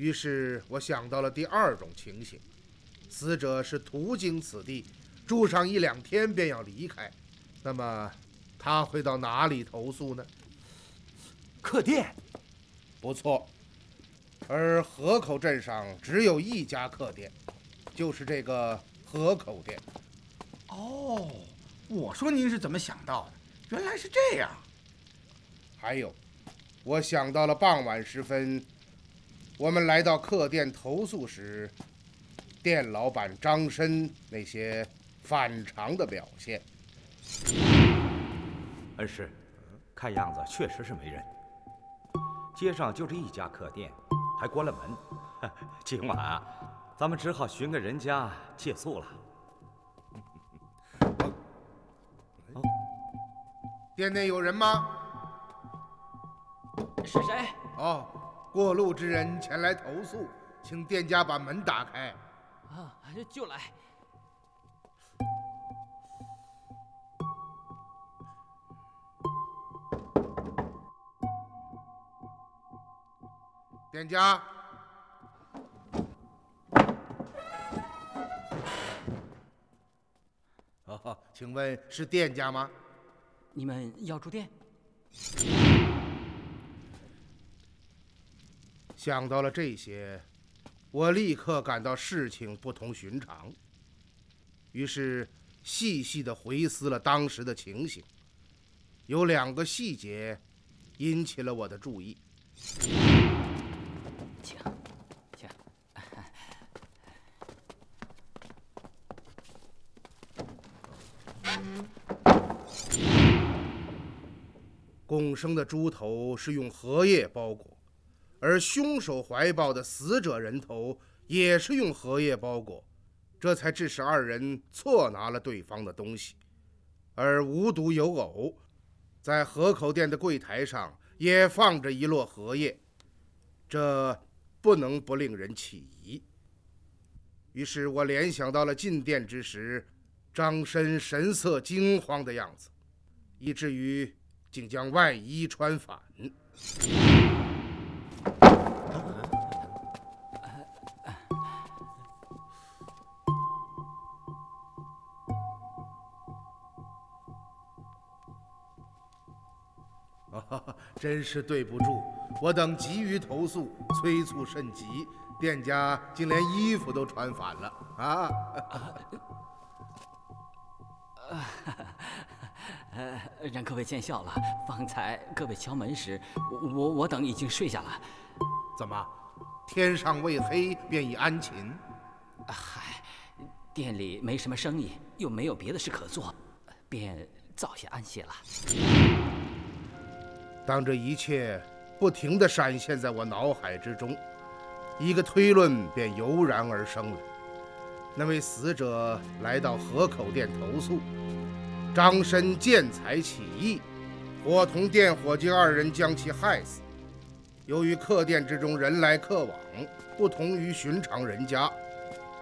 于是我想到了第二种情形：死者是途经此地，住上一两天便要离开，那么他会到哪里投宿呢？客店，不错，而河口镇上只有一家客店，就是这个河口店。哦，我说您是怎么想到的？原来是这样。还有，我想到了傍晚时分，我们来到客店投诉时，店老板张申那些反常的表现。恩师，看样子确实是没人。街上就这一家客店，还关了门。今晚啊，咱们只好寻个人家借宿了。店内有人吗？是谁？哦，过路之人前来投诉，请店家把门打开。啊，就来。店家，哦，请问是店家吗？你们要住店？想到了这些，我立刻感到事情不同寻常，于是细细的回思了当时的情形。有两个细节引起了我的注意。请，请。拱生的猪头是用荷叶包裹，而凶手怀抱的死者人头也是用荷叶包裹，这才致使二人错拿了对方的东西。而无独有偶，在河口店的柜台上也放着一摞荷叶，这不能不令人起疑。于是我联想到了进店之时，张申神色惊慌的样子，以至于。竟将外衣穿反。真是对不住，我等急于投诉，催促甚急，店家竟连衣服都穿反了啊！呃，让各位见笑了。方才各位敲门时，我我我等已经睡下了。怎么，天上未黑便已安寝？嗨，店里没什么生意，又没有别的事可做，便早些安歇了。当这一切不停地闪现在我脑海之中，一个推论便油然而生了。那位死者来到河口店投宿。张申见财起意，伙同店伙计二人将其害死。由于客店之中人来客往，不同于寻常人家，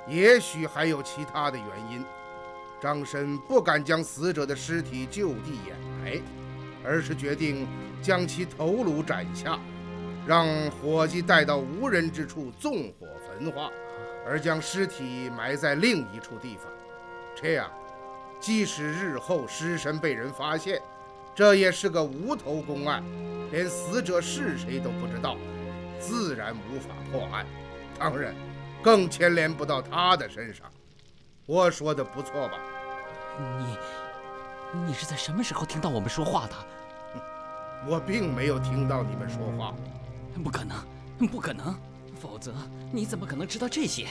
也许还有其他的原因。张申不敢将死者的尸体就地掩埋，而是决定将其头颅斩下，让伙计带到无人之处纵火焚化，而将尸体埋在另一处地方。这样，即使日后尸身被人发现，这也是个无头公案，连死者是谁都不知道，自然无法破案。当然，更牵连不到他的身上。我说的不错吧？你，你是在什么时候听到我们说话的？我并没有听到你们说话。不可能，不可能，否则你怎么可能知道这些？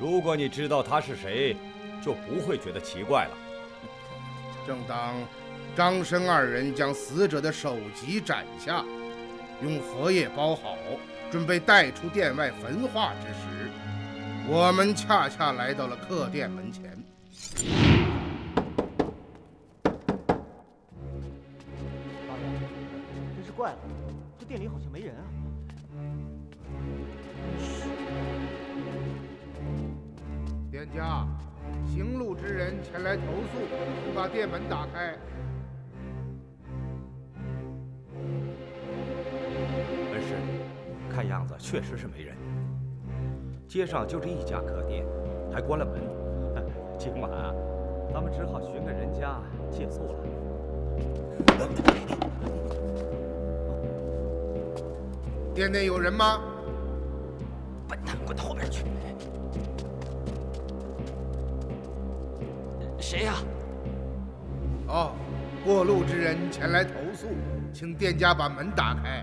如果你知道他是谁，就不会觉得奇怪了。正当张生二人将死者的首级斩下，用荷叶包好，准备带出殿外焚化之时，我们恰恰来到了客店门前。怪了，这店里好像没人啊。店家，行路之人前来投诉，请把店门打开。恩师，看样子确实是没人。街上就这一家客店，还关了门。今晚啊，咱们只好寻个人家借宿了。店内有人吗？笨蛋，滚到后边去！谁呀、哦，过路之人前来投诉，请店家把门打开。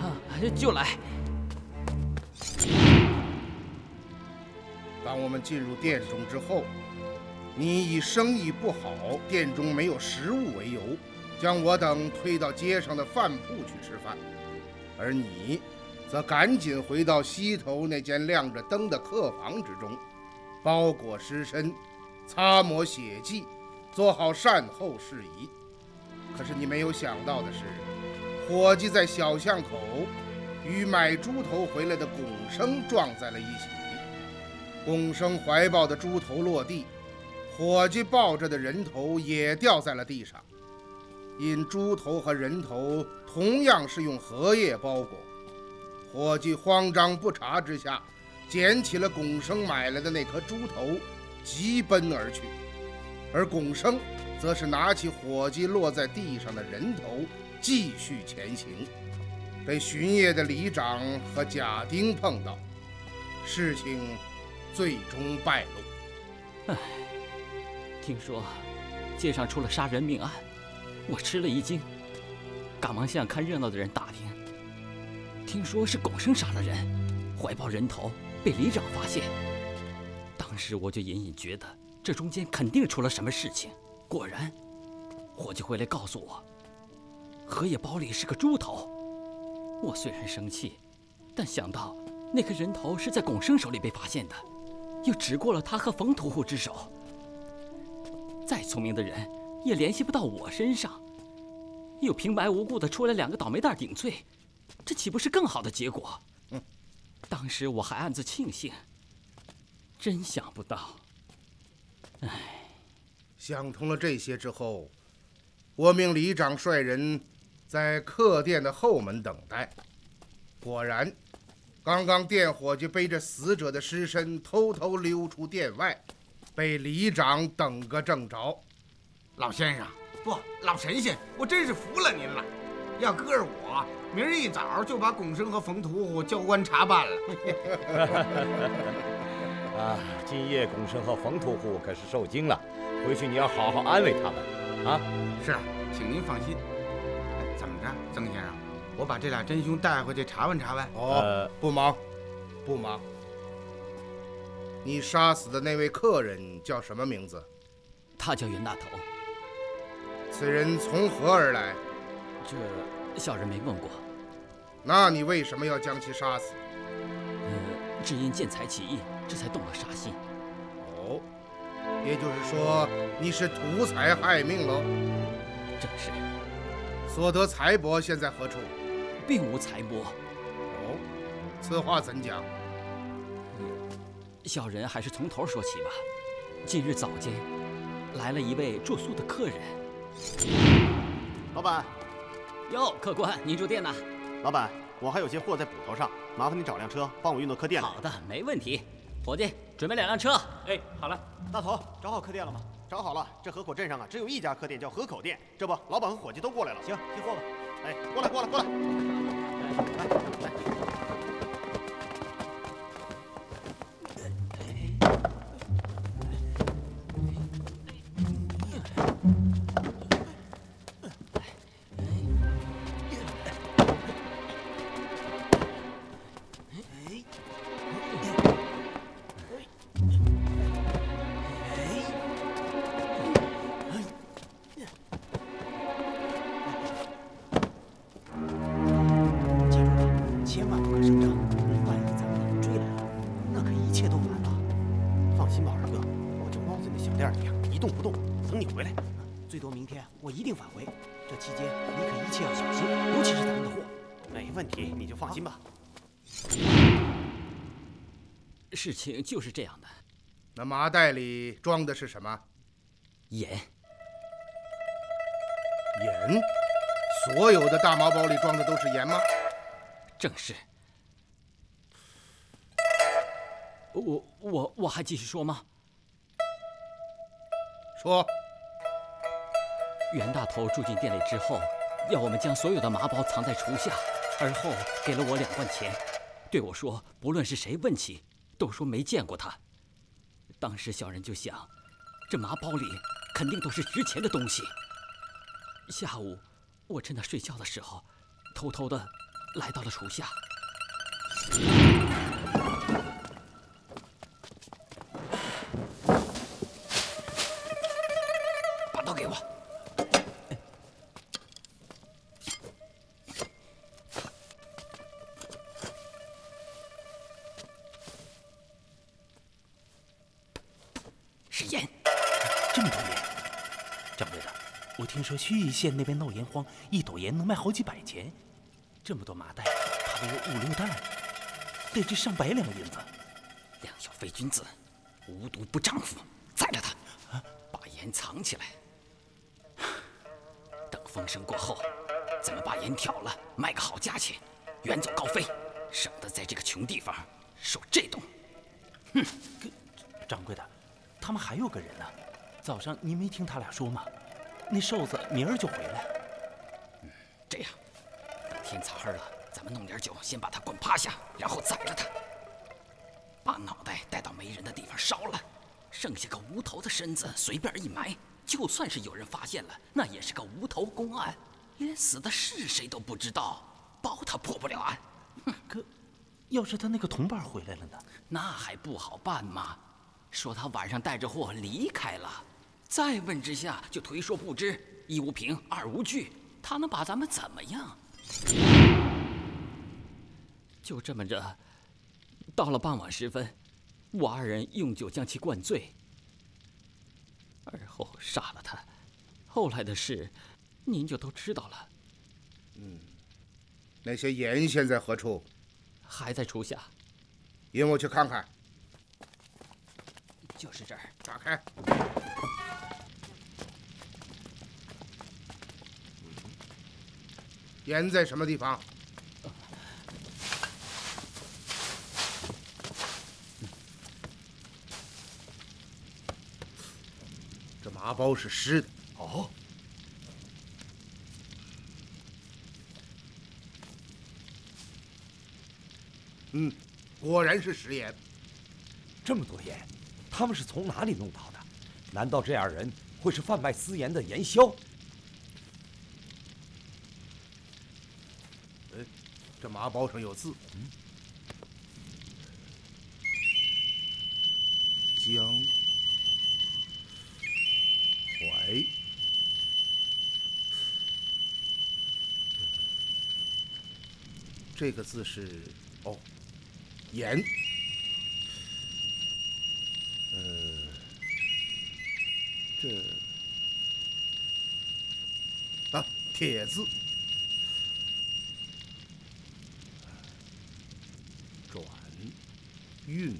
啊？就来。当我们进入店中之后，你以生意不好，店中没有食物为由，将我等推到街上的饭铺去吃饭，而你，则赶紧回到西头那间亮着灯的客房之中，包裹尸身，擦抹血迹，做好善后事宜。可是你没有想到的是，伙计在小巷口与买猪头回来的巩生撞在了一起。巩生怀抱的猪头落地，伙计抱着的人头也掉在了地上。因猪头和人头同样是用荷叶包裹，伙计慌张不察之下，捡起了巩生买来的那颗猪头，急奔而去。而巩生则是拿起伙计落在地上的人头，继续前行，被巡夜的里长和贾丁碰到，事情。最终败露。唉，听说街上出了杀人命案，我吃了一惊，赶忙向看热闹的人打听。听说是巩生杀了人，怀抱人头被里长发现。当时我就隐隐觉得这中间肯定出了什么事情。果然，伙计回来告诉我，荷叶包里是个猪头。我虽然生气，但想到那颗人头是在巩生手里被发现的。又只过了他和冯屠户之手，再聪明的人也联系不到我身上，又平白无故的出来两个倒霉蛋顶罪，这岂不是更好的结果？嗯，当时我还暗自庆幸，真想不到。唉，想通了这些之后，我命里长率人在客店的后门等待，果然。刚刚店伙计背着死者的尸身偷偷溜出店外，被里长等个正着。老先生，不，老神仙，我真是服了您了。要搁着我，明儿一早就把巩生和冯屠户交官查办了。啊，今夜巩生和冯屠户可是受惊了，回去你要好好安慰他们。啊，是，请您放心。怎么着，曾先生？我把这俩真凶带回去查问查问。哦，不忙，不忙。你杀死的那位客人叫什么名字？他叫袁大头。此人从何而来？这小人没问过。那你为什么要将其杀死？呃，只因见财起意，这才动了杀心。哦，也就是说你是图财害命喽？正是。所得财帛现在何处？并无财帛。哦，此话怎讲？小人还是从头说起吧。今日早间，来了一位住宿的客人。老板，哟，客官，您住店呐？老板，我还有些货在捕头上，麻烦你找辆车帮我运到客店来。好的，没问题。伙计，准备两辆车。哎，好了，大头，找好客店了吗？找好了。这河口镇上啊，只有一家客店叫河口店。这不，老板和伙计都过来了。行，提货吧。哎，过来，过来，过来。来，来。记这期间你可一切要小心，尤其是咱们的货。没问题，你就放心吧。事情就是这样的。那麻袋里装的是什么？盐。盐？所有的大麻包里装的都是盐吗？正是。我我我还继续说吗？说。袁大头住进店里之后，要我们将所有的麻包藏在厨下，而后给了我两贯钱，对我说，不论是谁问起，都说没见过他。当时小人就想，这麻包里肯定都是值钱的东西。下午，我趁他睡觉的时候，偷偷的来到了厨下。听说盱眙县那边闹盐荒，一斗盐能卖好几百钱。这么多麻袋，怕得有五六担，得值上百两银子。两小非君子，无毒不丈夫，宰了他，把盐藏起来。等风声过后，咱们把盐挑了，卖个好价钱，远走高飞，省得在这个穷地方受这冻。哼，掌柜的，他们还有个人呢。早上您没听他俩说吗？那瘦子明儿就回来。嗯，这样，等天擦黑了，咱们弄点酒，先把他滚趴下，然后宰了他，把脑袋带到没人的地方烧了，剩下个无头的身子随便一埋，就算是有人发现了，那也是个无头公案，连死的是谁都不知道，包他破不了案。可，要是他那个同伴回来了呢？那还不好办吗？说他晚上带着货离开了。再问之下，就推说不知，一无凭，二无据，他能把咱们怎么样？就这么着，到了傍晚时分，我二人用酒将其灌醉，而后杀了他。后来的事，您就都知道了。嗯，那些盐现在何处？还在厨下。引我去看看。就是这儿，打开。盐在什么地方？这麻包是湿的。哦。嗯，果然是食盐。这么多盐，他们是从哪里弄到的？难道这样人会是贩卖私盐的盐枭？哎，这麻包上有字。江淮。这个字是哦，盐。呃，这啊，铁字，运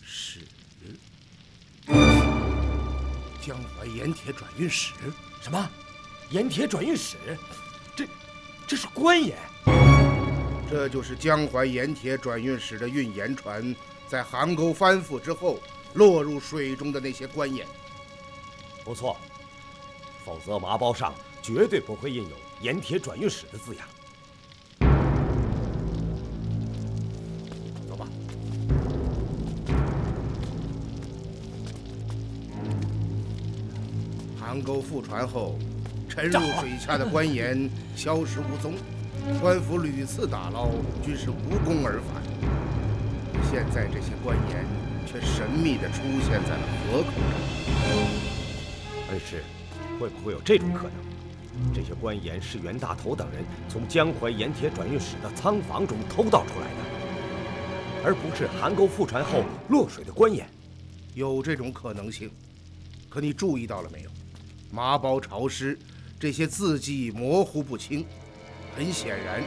使。江淮盐铁转运使？什么？盐铁转运使？这，这是官盐。这就是江淮盐铁转运使的运盐船，在邗沟翻覆之后落入水中的那些官盐。不错，否则麻包上绝对不会印有盐铁转运使的字样。邗沟覆船后，沉入水下的官盐消失无踪，官府屡次打捞，均是无功而返。现在这些官盐却神秘地出现在了河口镇。恩师，会不会有这种可能？这些官盐是袁大头等人从江淮盐铁转运使的仓房中偷盗出来的，而不是邗沟覆船后落水的官盐。有这种可能性，可你注意到了没有？麻包潮湿，这些字迹模糊不清，很显然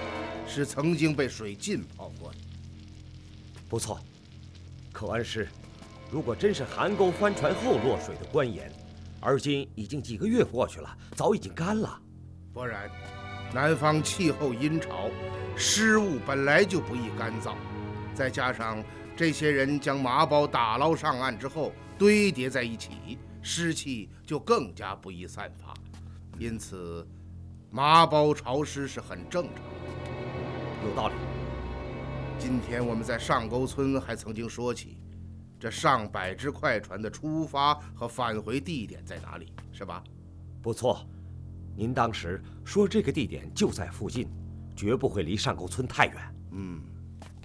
是曾经被水浸泡过的。不错，可安师，如果真是邗沟翻船后落水的官盐，而今已经几个月过去了，早已经干了。不然，南方气候阴潮，湿物本来就不易干燥，再加上这些人将麻包打捞上岸之后堆叠在一起，湿气就更加不易散发，因此麻包潮湿是很正常的。有道理。今天我们在上沟村还曾经说起，这上百只快船的出发和返回地点在哪里，是吧？不错，您当时说这个地点就在附近，绝不会离上沟村太远。嗯，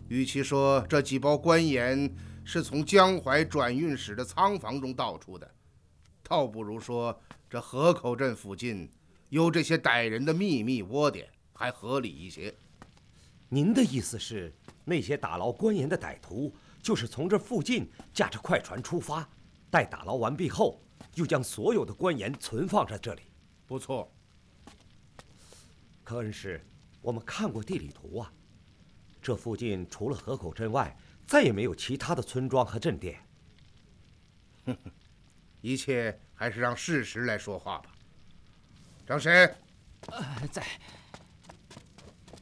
与其说这几包官盐是从江淮转运使的仓房中盗出的，倒不如说这河口镇附近有这些歹人的秘密窝点还合理一些。您的意思是，那些打捞官盐的歹徒就是从这附近驾着快船出发，待打捞完毕后，又将所有的官盐存放在这里？不错。可恩师，我们看过地理图啊，这附近除了河口镇外，再也没有其他的村庄和镇店。哼哼，一切还是让事实来说话吧。张神，呃，在。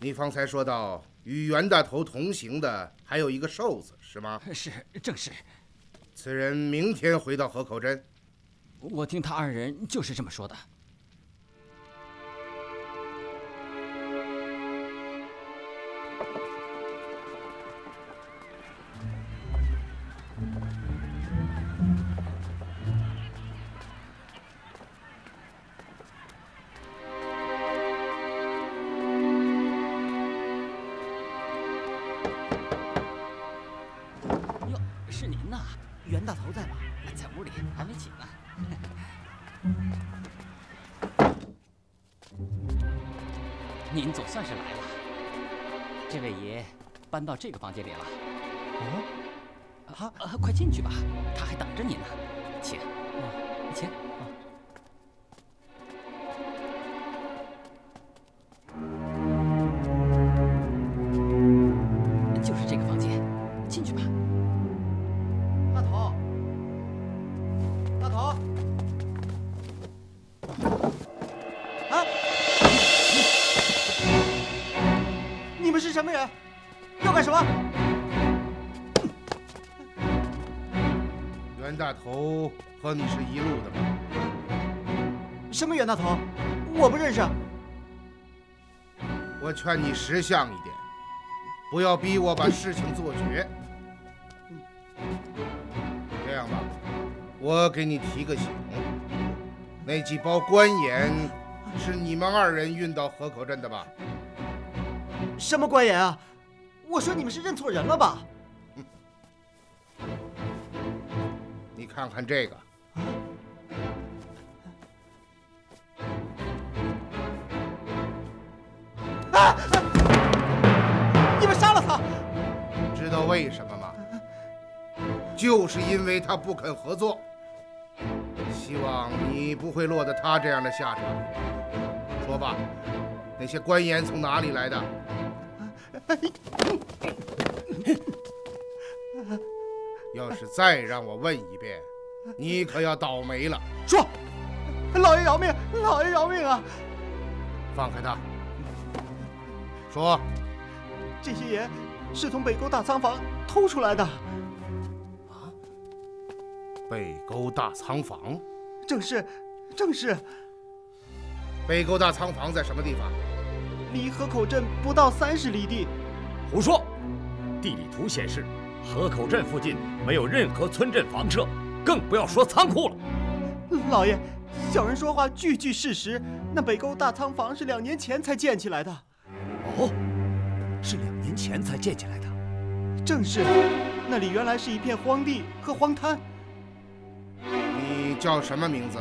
你方才说到与袁大头同行的还有一个瘦子，是吗？是，正是。此人明天回到河口镇。我听他二人就是这么说的。袁大头在吗？在屋里，还没起呢。您总算是来了。这位爷搬到这个房间里了。嗯，啊啊，快进去吧，他还等着您呢。请，请。劝你识相一点，不要逼我把事情做绝。这样吧，我给你提个醒，那几包官盐是你们二人运到河口镇的吧？什么官盐啊？我说你们是认错人了吧？你看看这个，啊！你们杀了他！知道为什么吗？就是因为他不肯合作。希望你不会落得他这样的下场。说吧，那些官盐从哪里来的？要是再让我问一遍，你可要倒霉了。说，老爷饶命，老爷饶命啊！放开他。说，这些盐是从北沟大仓房偷出来的。啊北沟大仓房，正是，正是。北沟大仓房在什么地方？离河口镇不到三十里地。胡说！地理图显示，河口镇附近没有任何村镇房舍，更不要说仓库了。老爷，小人说话句句事实。那北沟大仓房是两年前才建起来的。哦，是两年前才建起来的。正是，那里原来是一片荒地和荒滩。你叫什么名字？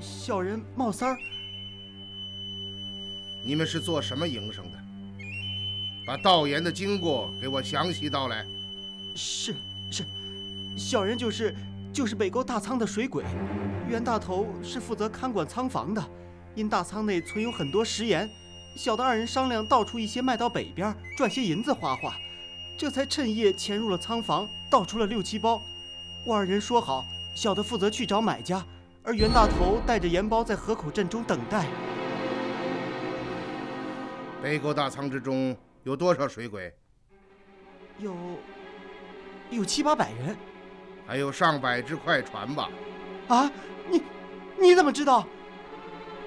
小人冒三儿。你们是做什么营生的？把盗盐的经过给我详细道来。是是，小人就是就是北沟大仓的水鬼，袁大头是负责看管仓房的。因大仓内存有很多食盐，小的二人商量倒出一些卖到北边，赚些银子花花，这才趁夜潜入了仓房，倒出了六七包。我二人说好，小的负责去找买家，而袁大头带着盐包在河口镇中等待。北沟大仓之中有多少水鬼？有，有七八百人，还有上百只快船吧？啊，你，你怎么知道？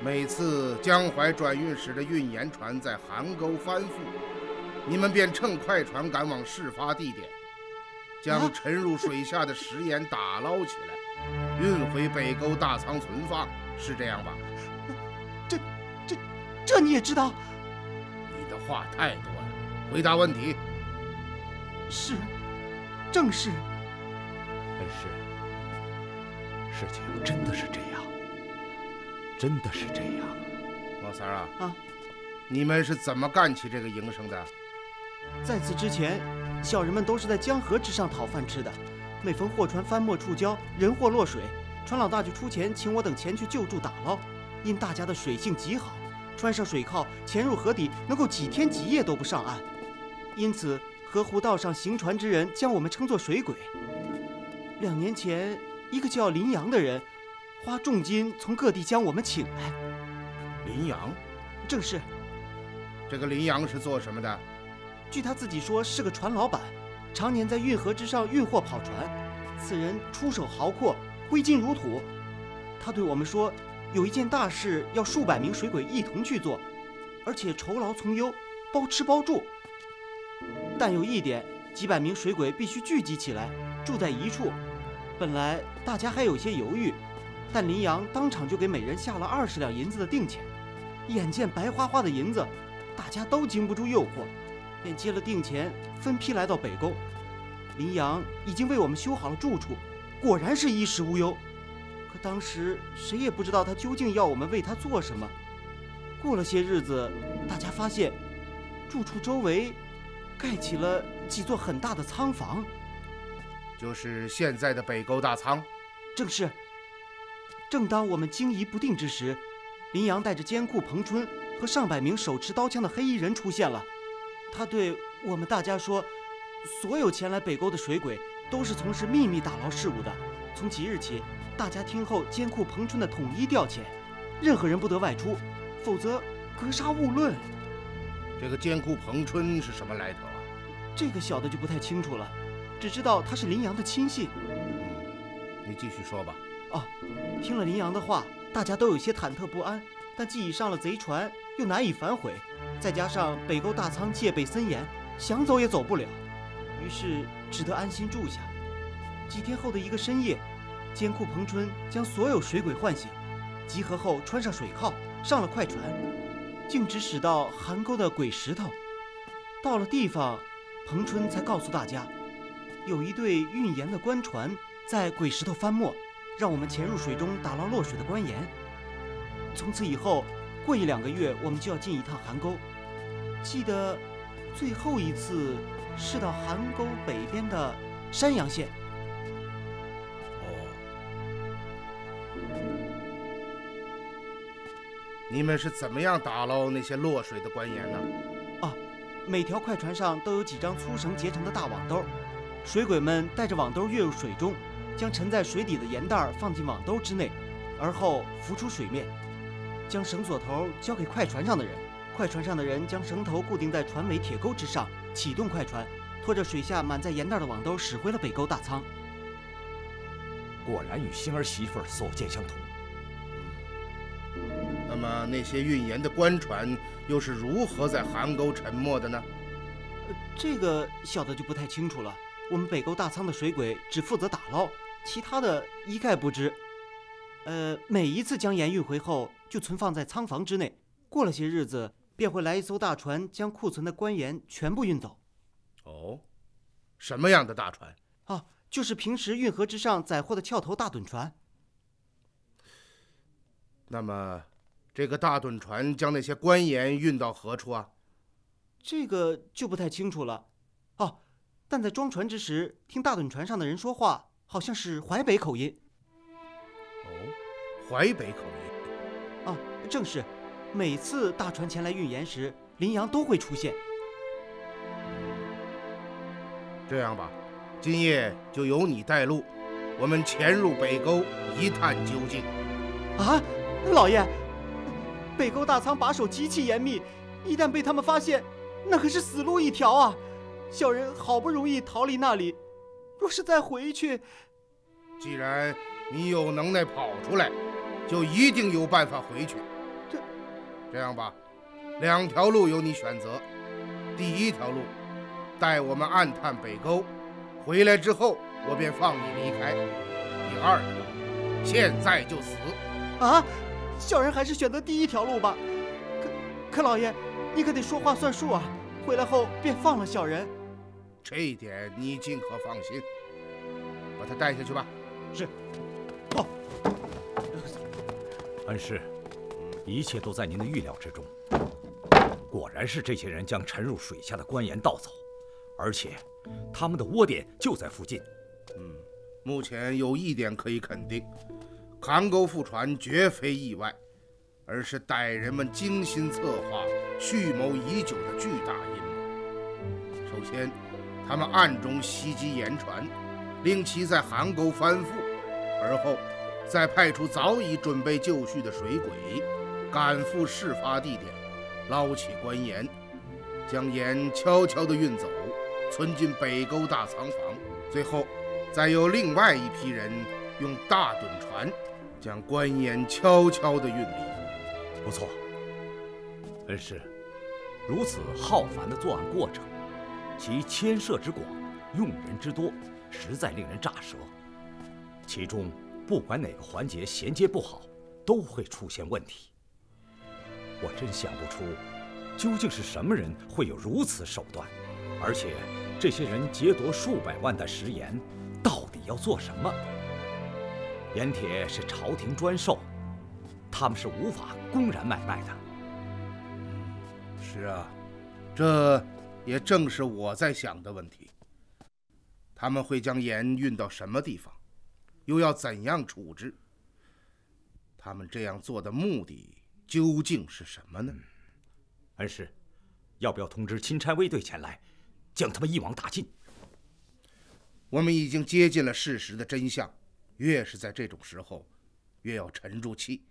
每次江淮转运使的运盐船在邗沟翻覆，你们便乘快船赶往事发地点，将沉入水下的食盐打捞起来，运回北沟大仓存放，是这样吧？这、这、这你也知道？你的话太多了，回答问题。是，正是。恩师，事情真的是这样。真的是这样，老三儿啊啊！你们是怎么干起这个营生的？在此之前，小人们都是在江河之上讨饭吃的。每逢货船翻没触礁，人货落水，船老大就出钱请我等前去救助打捞。因大家的水性极好，穿上水铐潜入河底，能够几天几夜都不上岸。因此，河湖道上行船之人将我们称作水鬼。两年前，一个叫林阳的人。花重金从各地将我们请来。林阳，正是。这个林阳是做什么的？据他自己说，是个船老板，常年在运河之上运货跑船。此人出手豪阔，挥金如土。他对我们说，有一件大事要数百名水鬼一同去做，而且酬劳从优，包吃包住。但有一点，几百名水鬼必须聚集起来，住在一处。本来大家还有些犹豫。但林阳当场就给每人下了二十两银子的定钱，眼见白花花的银子，大家都经不住诱惑，便接了定钱，分批来到北沟。林阳已经为我们修好了住处，果然是衣食无忧。可当时谁也不知道他究竟要我们为他做什么。过了些日子，大家发现住处周围盖起了几座很大的仓房，就是现在的北沟大仓。正是。正当我们惊疑不定之时，林阳带着监库彭春和上百名手持刀枪的黑衣人出现了。他对我们大家说：“所有前来北沟的水鬼都是从事秘密打捞事务的。从即日起，大家听候监库彭春的统一调遣，任何人不得外出，否则格杀勿论。”这个监库彭春是什么来头啊？这个小的就不太清楚了，只知道他是林阳的亲信。你继续说吧。哦，听了林阳的话，大家都有些忐忑不安。但既已上了贼船，又难以反悔，再加上北沟大仓戒备森严，想走也走不了，于是只得安心住下。几天后的一个深夜，监库彭春将所有水鬼唤醒，集合后穿上水铐，上了快船，径直驶到邗沟的鬼石头。到了地方，彭春才告诉大家，有一对运盐的官船在鬼石头翻没。让我们潜入水中打捞落水的官盐。从此以后，过一两个月，我们就要进一趟邗沟。记得最后一次是到邗沟北边的山阳县。哦，你们是怎么样打捞那些落水的官盐呢？啊，每条快船上都有几张粗绳结成的大网兜，水鬼们带着网兜跃入水中。将沉在水底的盐袋儿放进网兜之内，而后浮出水面，将绳索头交给快船上的人。快船上的人将绳头固定在船尾铁钩之上，启动快船，拖着水下满载盐袋的网兜驶回了北沟大仓。果然与星儿媳妇儿所见相同。那么那些运盐的官船又是如何在邗沟沉没的呢？这个小的就不太清楚了。我们北沟大仓的水鬼只负责打捞，其他的一概不知。呃，每一次将盐运回后，就存放在仓房之内。过了些日子，便会来一艘大船，将库存的官盐全部运走。哦，什么样的大船？啊，就是平时运河之上载货的翘头大趸船。那么，这个大趸船将那些官盐运到何处啊？这个就不太清楚了。哦，但在装船之时，听大趸船上的人说话，好像是淮北口音。哦，淮北口音。啊，正是。每次大船前来运盐时，林阳都会出现。这样吧，今夜就由你带路，我们潜入北沟一探究竟。啊，老爷，北沟大仓把守极其严密，一旦被他们发现，那可是死路一条啊！小人好不容易逃离那里，若是再回去……既然你有能耐跑出来，就一定有办法回去。这这样吧，两条路由你选择。第一条路，带我们暗探北沟，回来之后我便放你离开。第二条，现在就死。啊，小人还是选择第一条路吧。可可，老爷，你可得说话算数啊！回来后便放了小人。这一点你尽可放心。把他带下去吧。是。报，恩师。一切都在您的预料之中。果然是这些人将沉入水下的官盐盗走，而且他们的窝点就在附近。嗯，目前有一点可以肯定，扛钩覆船绝非意外，而是歹人们精心策划、蓄谋已久的巨大阴谋。首先，他们暗中袭击盐船，令其在邗沟翻覆，而后再派出早已准备就绪的水鬼。赶赴事发地点，捞起官盐，将盐悄悄地运走，存进北沟大仓房。最后，再由另外一批人用大趸船，将官盐悄悄地运离。不错，恩师，如此浩繁的作案过程，其牵涉之广，用人之多，实在令人咋舌。其中不管哪个环节衔接不好，都会出现问题。我真想不出，究竟是什么人会有如此手段，而且这些人劫夺数百万的食盐，到底要做什么？盐铁是朝廷专售，他们是无法公然买卖的。是啊，这也正是我在想的问题。他们会将盐运到什么地方，又要怎样处置？他们这样做的目的？究竟是什么呢？恩师，要不要通知钦差卫队前来，将他们一网打尽？我们已经接近了事实的真相，越是在这种时候，越要沉住气，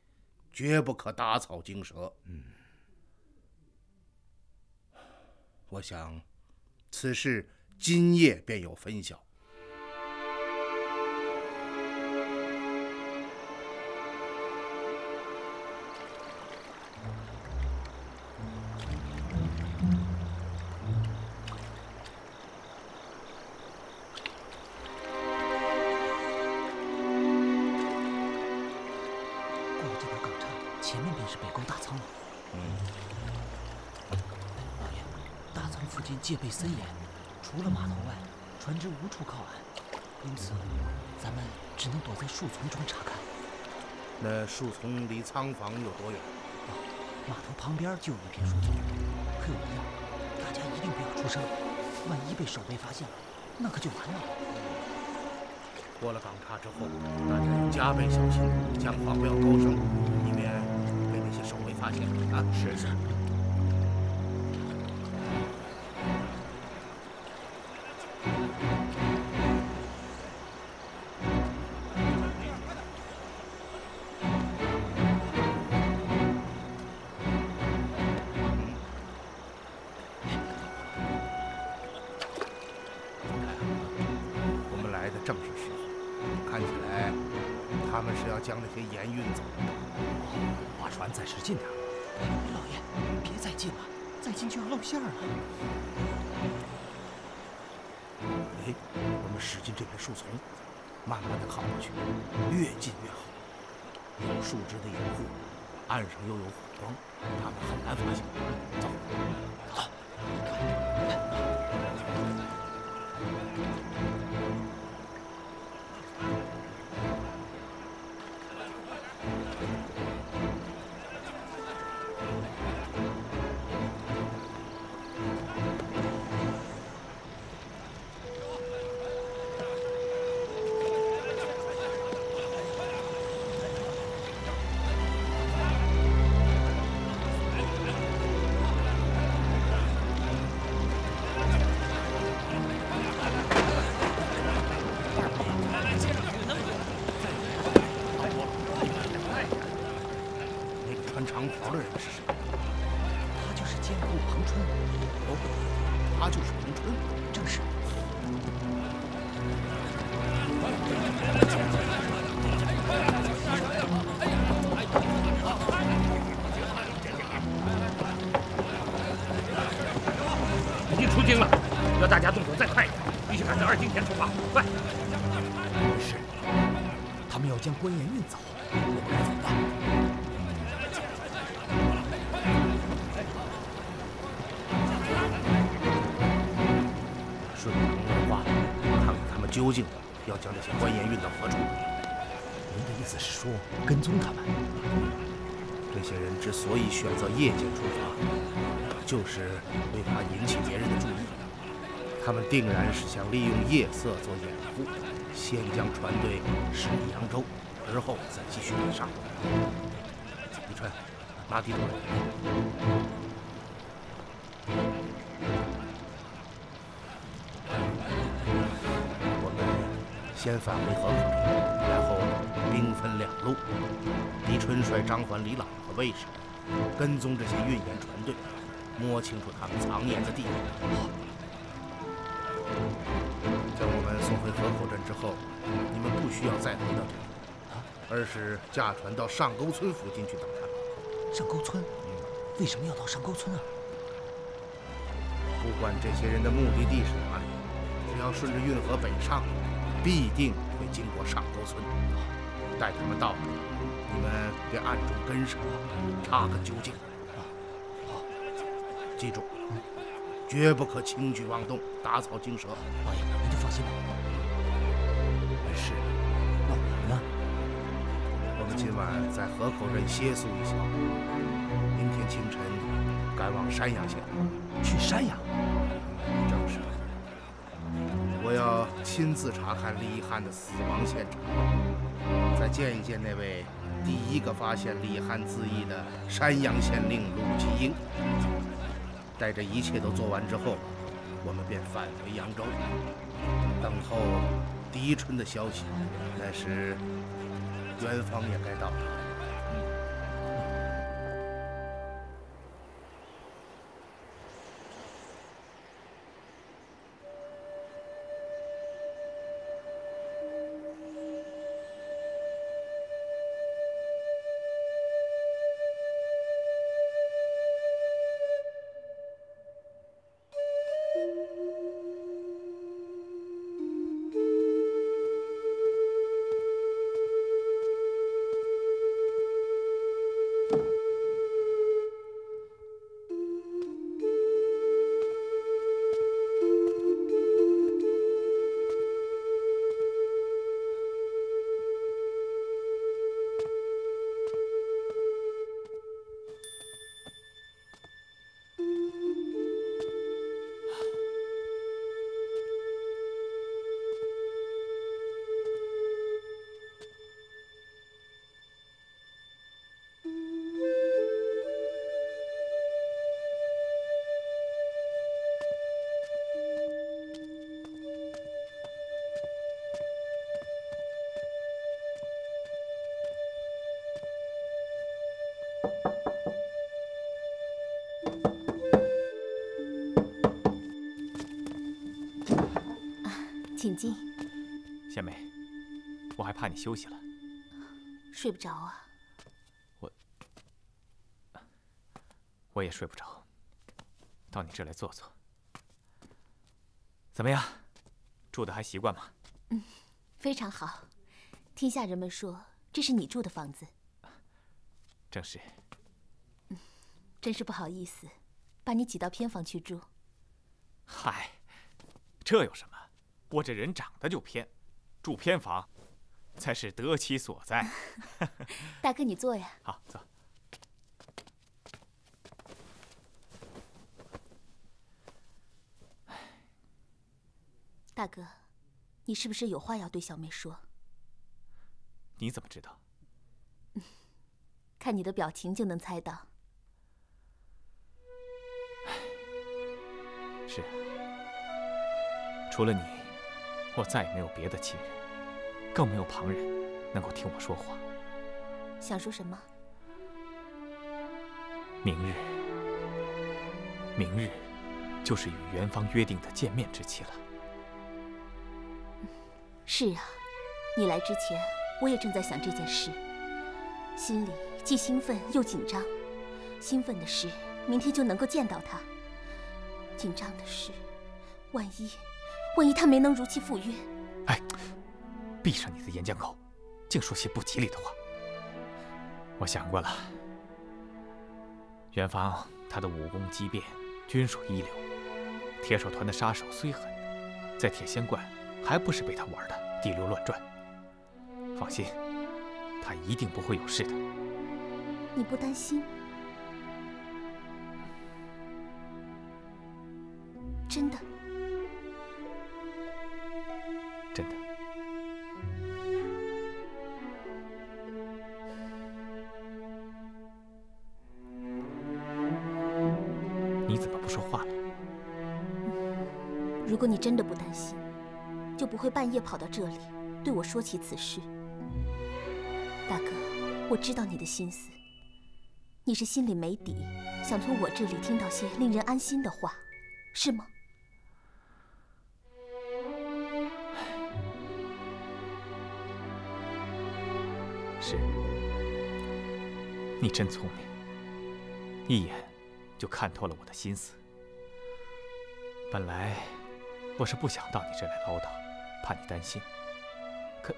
绝不可打草惊蛇。嗯，我想，此事今夜便有分晓。戒备森严，除了码头外，船只无处靠岸，因此咱们只能躲在树丛中查看。那树丛离仓房有多远？哦，码头旁边就有一片树丛。可有一样，大家一定不要出声，万一被守卫发现了，那可就完了。过了港岔之后，大家要加倍小心，讲话不要高声，以免被那些守卫发现。啊，是是。近越好。有树枝的掩护，岸上又有火光，他们很难发现。走，走。那究竟要将这些官盐运到何处。您的意思是说，跟踪他们？这些人之所以选择夜间出发，就是为怕引起别人的注意。他们定然是想利用夜色做掩护，先将船队驶离扬州，而后再继续北上。李川，拿地图来。先返回河口镇，然后兵分两路。狄春率张环、李朗和卫士跟踪这些运盐船队，摸清楚他们藏盐的地方。将我们送回河口镇之后，你们不需要再回到这里，而是驾船到上沟村附近去等他们。上沟村？为什么要到上沟村啊？不管这些人的目的地是哪里，只要顺着运河北上，必定会经过上沟村。待他们到了，你们便暗中跟上，查个究竟。好，记住，绝不可轻举妄动，打草惊蛇。老爷，您就放心吧。是，那我们呢？我们今晚在河口镇歇宿一宿，明天清晨赶往山阳县。去山阳？我要亲自查看李汉的死亡现场，再见一见那位第一个发现李汉自缢的山阳县令鲁继英。待这一切都做完之后，我们便返回扬州，等候狄春的消息。那时，元芳也该到了。还怕你休息了。睡不着啊？我我也睡不着，到你这来坐坐。怎么样，住的还习惯吗？嗯，非常好。听下人们说，这是你住的房子。正是。嗯，真是不好意思，把你挤到偏房去住。嗨，这有什么？我这人长得就偏，住偏房，才是得其所在。大哥，你坐呀。好，坐。大哥，你是不是有话要对小妹说？你怎么知道？看你的表情就能猜到。是啊，除了你，我再也没有别的亲人，更没有旁人能够听我说话。想说什么？明日，明日，就是与元芳约定的见面之期了。是啊，你来之前，我也正在想这件事，心里既兴奋又紧张。兴奋的是明天就能够见到他，紧张的是，万一，万一他没能如期赴约。哎，闭上你的岩浆口，净说些不吉利的话。我想过了，元芳他的武功机变，军属一流，铁手团的杀手虽狠，在铁仙观。还不是被他玩的地流乱转。放心，他一定不会有事的。你不担心？真的？会半夜跑到这里对我说起此事。大哥，我知道你的心思，你是心里没底，想从我这里听到些令人安心的话，是吗？是，你真聪明，一眼就看透了我的心思。本来我是不想到你这来唠叨。怕你担心，可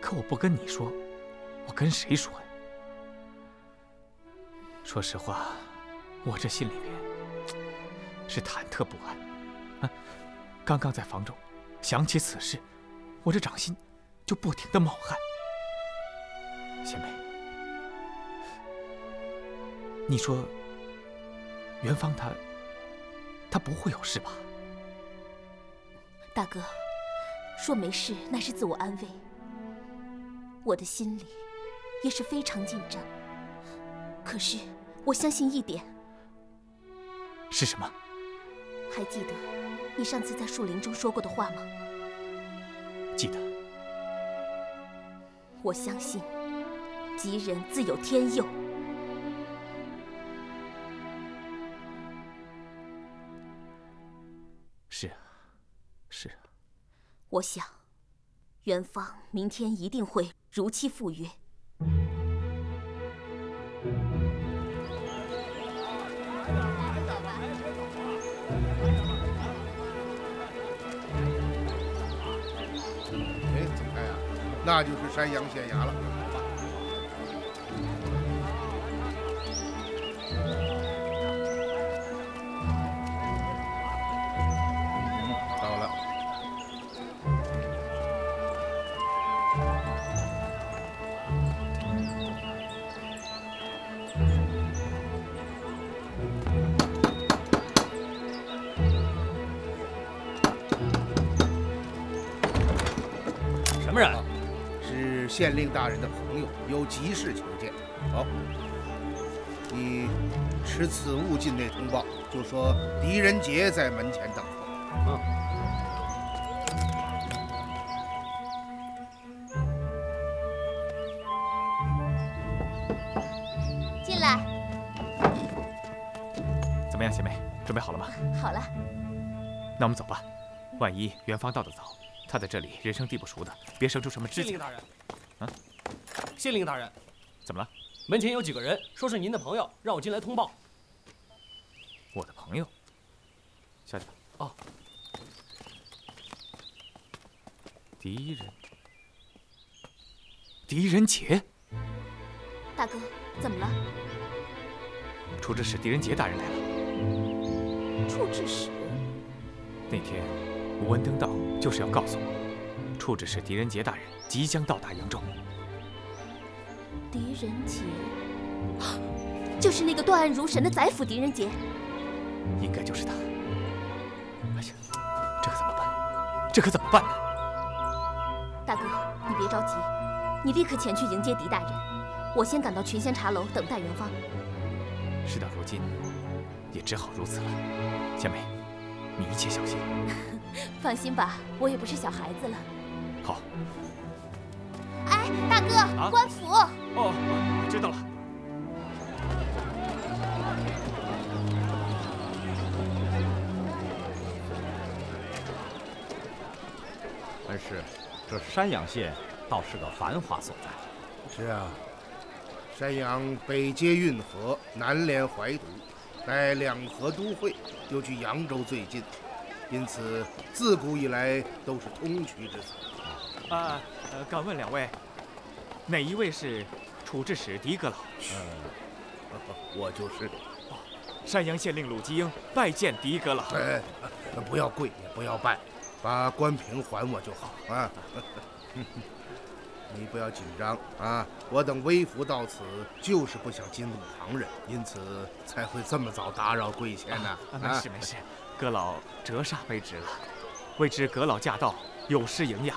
可我不跟你说，我跟谁说呀？说实话，我这心里边是忐忑不安。啊，刚刚在房中想起此事，我这掌心就不停的冒汗。贤妹，你说元芳他，他不会有事吧？大哥。说没事，那是自我安慰。我的心里也是非常紧张。可是我相信一点。是什么？还记得你上次在树林中说过的话吗？记得。我相信，吉人自有天佑。我想，元芳明天一定会如期赴约。哎，总裁啊？那就是山阳县衙了。县令大人的朋友有急事求见。好，你持此物进内通报，就说狄仁杰在门前等候。嗯。进来。怎么样，贤妹，准备好了吗？好了。那我们走吧。万一元芳到得早，他在这里人生地不熟的，别生出什么知己。大人。县令大人，怎么了？门前有几个人说是您的朋友，让我进来通报。我的朋友，下去吧。哦。狄仁，狄仁杰，大哥，怎么了？处置使狄仁杰大人来了。处置使？那天吴文登道就是要告诉我，处置使狄仁杰大人即将到达扬州。狄仁杰，就是那个断案如神的宰辅狄仁杰。应该就是他。哎呀，这可怎么办？这可怎么办呢？大哥，你别着急，你立刻前去迎接狄大人。我先赶到群仙茶楼等待元芳。事到如今，也只好如此了。贤妹，你一切小心。放心吧，我也不是小孩子了。好。哎，大哥，啊、官府。哦，知道了。恩师，这山阳县倒是个繁华所在。是啊，山阳北接运河，南连淮都，乃两河都会，又距扬州最近，因此自古以来都是通衢之所。啊，呃，敢问两位，哪一位是处置使狄阁老？呃，我就是。哦，山阳县令鲁吉英拜见狄阁老。哎，不要跪，也不要拜。把关平还我就好啊！你不要紧张啊！我等微服到此，就是不想惊动旁人，因此才会这么早打扰贵县呢。啊，没事没事，阁老折煞卑职了。未知阁老驾到，有失迎养，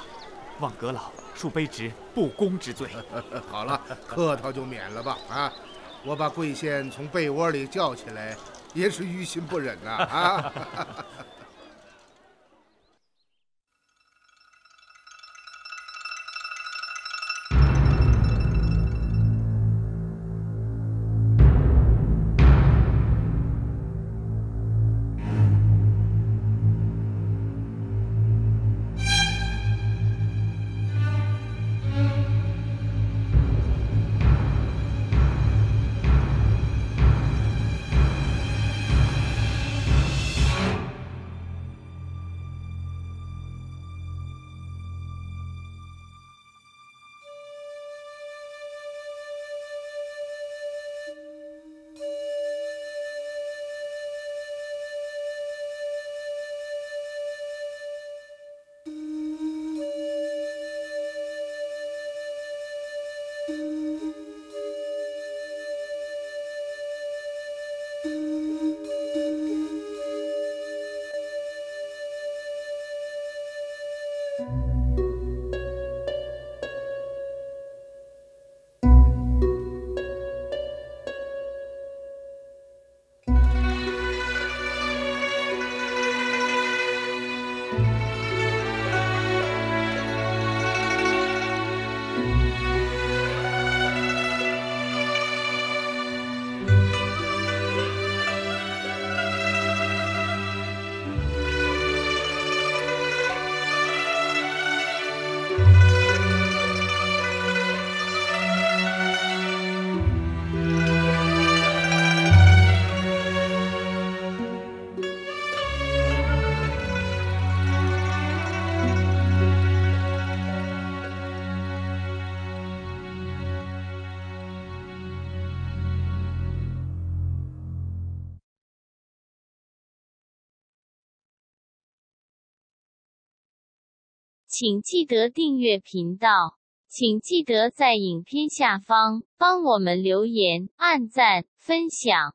望阁老恕卑职不恭之罪。好了，客套就免了吧啊！我把贵县从被窝里叫起来，也是于心不忍呐啊！请记得订阅频道，请记得在影片下方帮我们留言、按赞、分享。